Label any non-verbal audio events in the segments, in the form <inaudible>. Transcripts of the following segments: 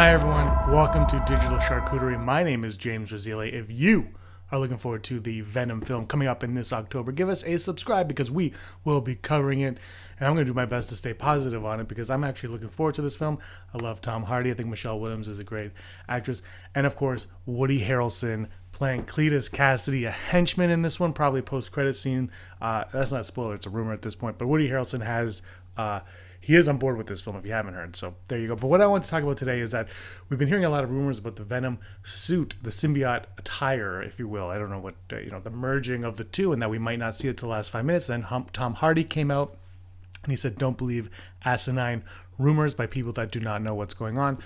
Hi, everyone. Welcome to Digital Charcuterie. My name is James Razili. If you are looking forward to the Venom film coming up in this October, give us a subscribe because we will be covering it. And I'm going to do my best to stay positive on it because I'm actually looking forward to this film. I love Tom Hardy. I think Michelle Williams is a great actress. And of course, Woody Harrelson playing Cletus Kasady, a henchman in this one, probably post credit scene. Uh, that's not a spoiler, it's a rumor at this point. But Woody Harrelson has. Uh, he is on board with this film if you haven't heard. So there you go. But what I want to talk about today is that we've been hearing a lot of rumors about the Venom suit, the symbiote attire, if you will. I don't know what, uh, you know, the merging of the two, and that we might not see it till the last five minutes. Then Tom Hardy came out and he said, Don't believe asinine rumors by people that do not know what's going on.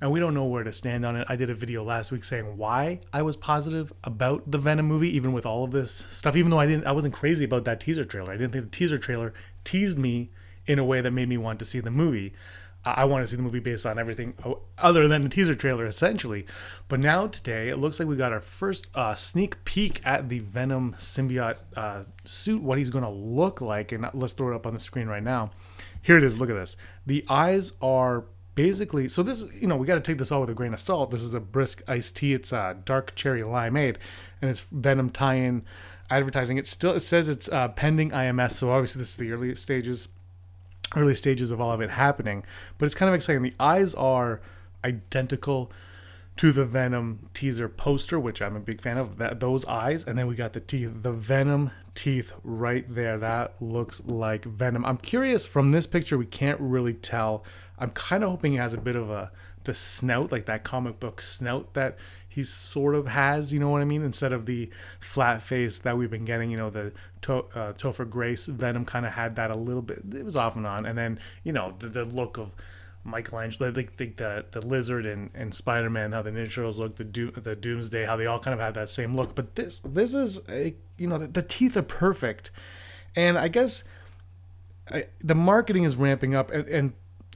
And we don't know where to stand on it. I did a video last week saying why I was positive about the Venom movie, even with all of this stuff, even though I didn't I wasn't crazy about that teaser trailer. I didn't think the teaser trailer teased me in a way that made me want to see the movie. I want to see the movie based on everything other than the teaser trailer, essentially. But now, today, it looks like we got our first uh, sneak peek at the Venom symbiote uh, suit, what he's going to look like. And let's throw it up on the screen right now. Here it is. Look at this. The eyes are basically so this you know we got to take this all with a grain of salt this is a brisk iced tea it's a dark cherry limeade and it's venom tie-in advertising it still it says it's uh, pending ims so obviously this is the early stages early stages of all of it happening. But it's kind of exciting. The eyes are identical to the Venom teaser poster, which I'm a big fan of. That those eyes, and then we got the teeth, the Venom teeth right there. That looks like Venom. I'm curious from this picture, we can't really tell. I'm kind of hoping it has a bit of a the snout, like that comic book snout that he sort of has, you know what I mean? Instead of the flat face that we've been getting, you know, the to- uh, Topher Grace Venom kind of had that a little bit. It was off and on, and then you know the, the look of Michelangelo, like the, the the lizard and, and Spider Man, how the Ninja look, the Doom, the Doomsday, how they all kind of have that same look. But this this is a, you know the, the teeth are perfect, and I guess I, the marketing is ramping up, and, and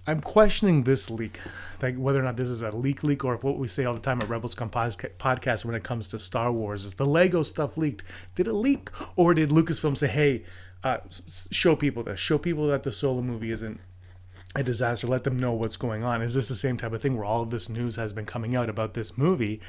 I'm questioning this leak, like whether or not this is a leak leak or if what we say all the time at Rebels Come podcast when it comes to Star Wars is the Lego stuff leaked. Did it leak or did Lucasfilm say, "Hey, uh, show people this, show people that the Solo movie isn't a disaster, let them know what's going on"? Is this the same type of thing where all of this news has been coming out about this movie,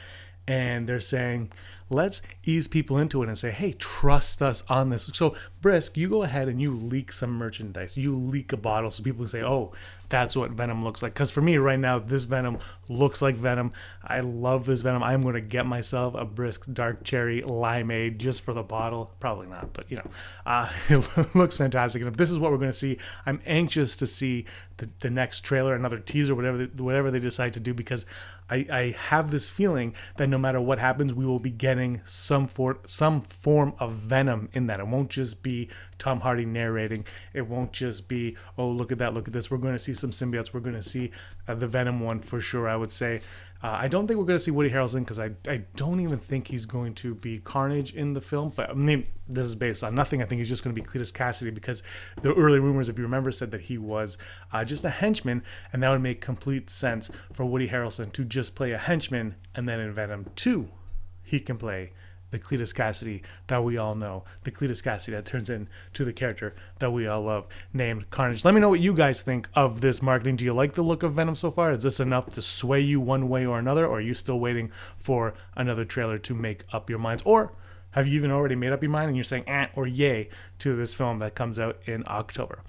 and they're saying, let's ease people into it and say, hey, trust us on this. So, Brisk, you go ahead and you leak some merchandise. You leak a bottle so people say, oh, that's what Venom looks like. Because for me, right now, this Venom looks like Venom. I love this Venom. I'm going to get myself a Brisk Dark Cherry Limeade just for the bottle. Probably not, but you know, uh, <laughs> it looks fantastic. And if this is what we're going to see, I'm anxious to see the, the next trailer, another teaser, whatever they, whatever they decide to do, because I, I have this feeling that no matter what happens, we will be getting some for some form of venom in that. It won't just be Tom Hardy narrating. It won't just be oh look at that, look at this. We're going to see some symbiotes. We're going to see uh, the Venom one for sure. I would say. Uh, I don't think we're going to see Woody Harrelson because I, I don't even think he's going to be Carnage in the film. But I mean, this is based on nothing. I think he's just going to be Cletus Kasady because the early rumors, if you remember, said that he was uh, just a henchman, and that would make complete sense for Woody Harrelson to just play a henchman, and then in Venom 2, he can play the Cletus Kasady that we all know, the Cletus Kasady that turns into the character that we all love, named Carnage. Let me know what you guys think of this marketing. Do you like the look of Venom so far? Is this enough to sway you one way or another, or are you still waiting for another trailer to make up your minds? Or have you even already made up your mind and you're saying eh or yay to this film that comes out in October?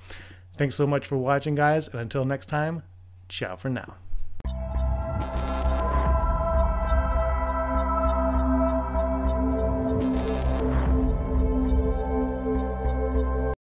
Thanks so much for watching, guys, and until next time, ciao for now.